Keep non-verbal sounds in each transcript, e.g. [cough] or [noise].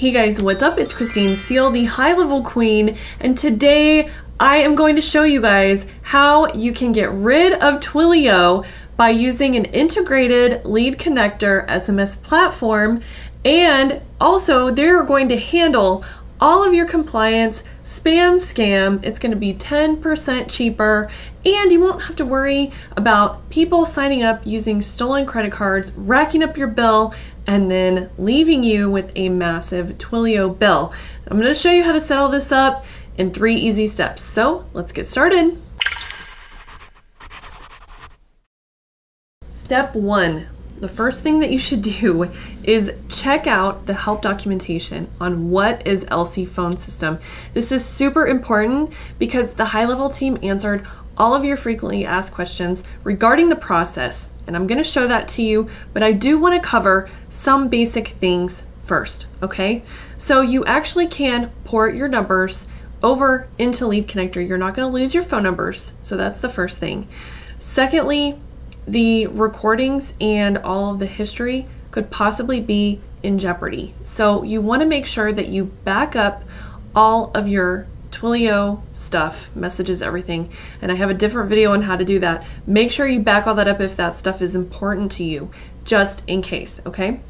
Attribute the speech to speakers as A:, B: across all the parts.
A: Hey guys, what's up? It's Christine Seal, the high level queen, and today I am going to show you guys how you can get rid of Twilio by using an integrated lead connector SMS platform and also they're going to handle all of your compliance, spam, scam. It's going to be 10% cheaper, and you won't have to worry about people signing up using stolen credit cards, racking up your bill, and then leaving you with a massive Twilio bill. I'm going to show you how to set all this up in three easy steps. So let's get started. Step one the first thing that you should do is check out the help documentation on what is LC phone system. This is super important because the high level team answered all of your frequently asked questions regarding the process, and I'm going to show that to you, but I do want to cover some basic things first, okay? So you actually can port your numbers over into Lead Connector. You're not going to lose your phone numbers, so that's the first thing. Secondly, the recordings and all of the history could possibly be in jeopardy. So you want to make sure that you back up all of your Twilio stuff, messages, everything. And I have a different video on how to do that. Make sure you back all that up if that stuff is important to you, just in case, okay?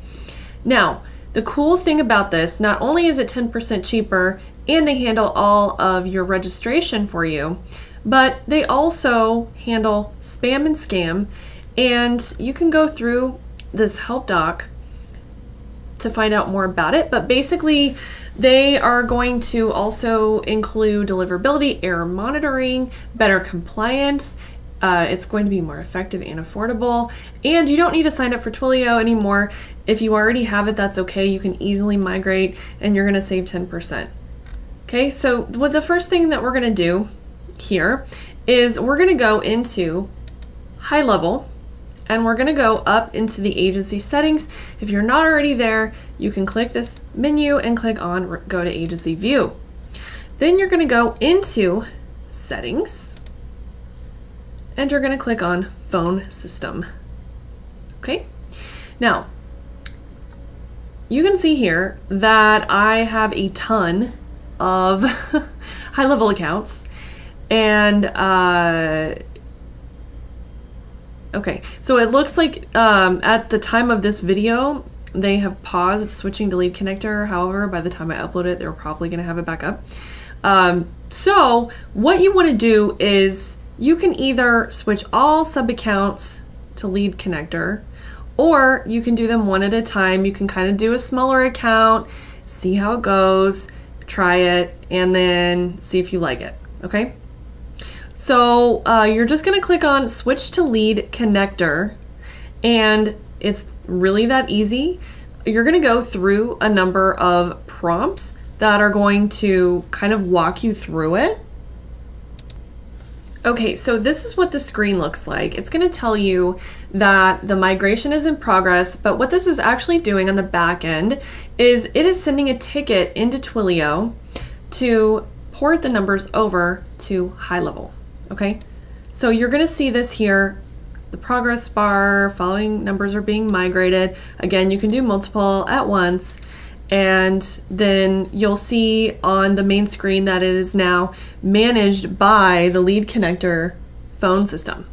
A: Now, the cool thing about this, not only is it 10% cheaper and they handle all of your registration for you, but they also handle spam and scam. And you can go through this help doc to find out more about it. But basically, they are going to also include deliverability, error monitoring, better compliance. Uh, it's going to be more effective and affordable. And you don't need to sign up for Twilio anymore. If you already have it, that's okay. You can easily migrate and you're going to save 10%. Okay, so the first thing that we're going to do here is we're going to go into high level and we're going to go up into the agency settings. If you're not already there, you can click this menu and click on go to agency view. Then you're going to go into settings and you're going to click on phone system. Okay. Now, you can see here that I have a ton of [laughs] high level accounts and uh, okay, so it looks like um, at the time of this video, they have paused switching to lead connector. However, by the time I upload it, they're probably going to have it back up. Um, so what you want to do is you can either switch all sub accounts to lead connector or you can do them one at a time. You can kind of do a smaller account, see how it goes, try it, and then see if you like it. Okay. So uh, you're just going to click on switch to lead connector and it's really that easy. You're going to go through a number of prompts that are going to kind of walk you through it. Okay, so this is what the screen looks like. It's going to tell you that the migration is in progress, but what this is actually doing on the back end is it is sending a ticket into Twilio to port the numbers over to high level. Okay, so you're going to see this here, the progress bar, following numbers are being migrated. Again, you can do multiple at once and then you'll see on the main screen that it is now managed by the lead connector phone system.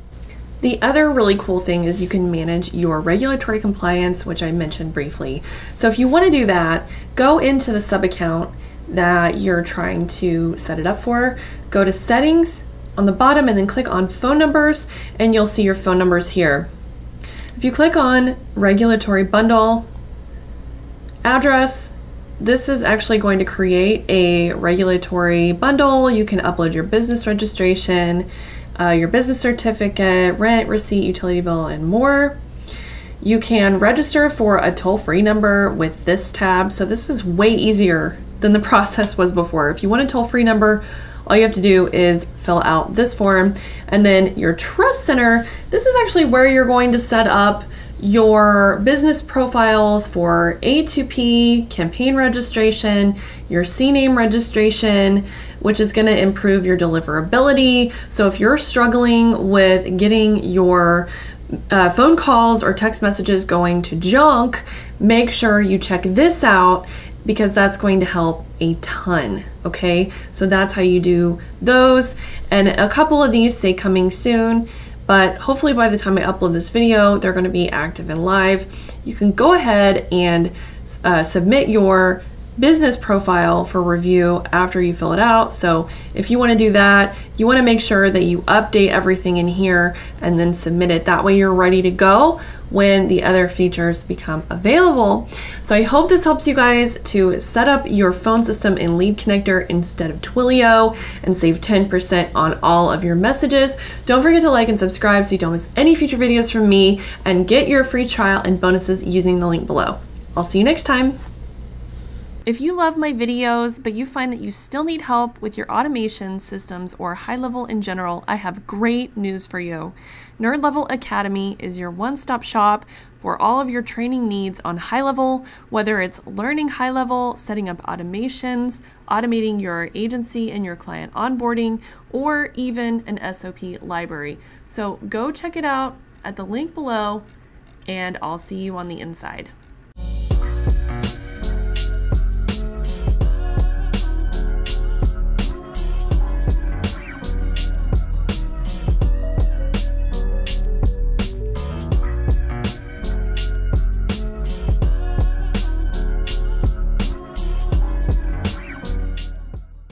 A: The other really cool thing is you can manage your regulatory compliance, which I mentioned briefly. So if you want to do that, go into the sub account that you're trying to set it up for, go to settings, on the bottom and then click on phone numbers and you'll see your phone numbers here. If you click on regulatory bundle address, this is actually going to create a regulatory bundle. You can upload your business registration, uh, your business certificate, rent, receipt, utility bill, and more. You can register for a toll free number with this tab. So, this is way easier than the [laughs] process was before. If you want a toll free number, all you have to do is fill out this form and then your trust center this is actually where you're going to set up your business profiles for A2P, campaign registration, your CNAME registration, which is going to improve your deliverability. So if you're struggling with getting your uh, phone calls or text messages going to junk, make sure you check this out because that's going to help a ton. Okay, so that's how you do those. And a couple of these say coming soon, but hopefully by the time I upload this video, they're going to be active and live. You can go ahead and uh, submit your business profile for review after you fill it out. So if you want to do that, you want to make sure that you update everything in here and then submit it. That way you're ready to go when the other features become available. So I hope this helps you guys to set up your phone system in Lead Connector instead of Twilio and save 10% on all of your messages. Don't forget to like and subscribe so you don't miss any future videos from me and get your free trial and bonuses using the link below. I'll see you next time. If you love my videos, but you find that you still need help with your automation systems or high level in general, I have great news for you. Nerd Level Academy is your one stop shop for all of your training needs on high level, whether it's learning high level, setting up automations, automating your agency and your client onboarding, or even an SOP library. So go check it out at the link below, and I'll see you on the inside.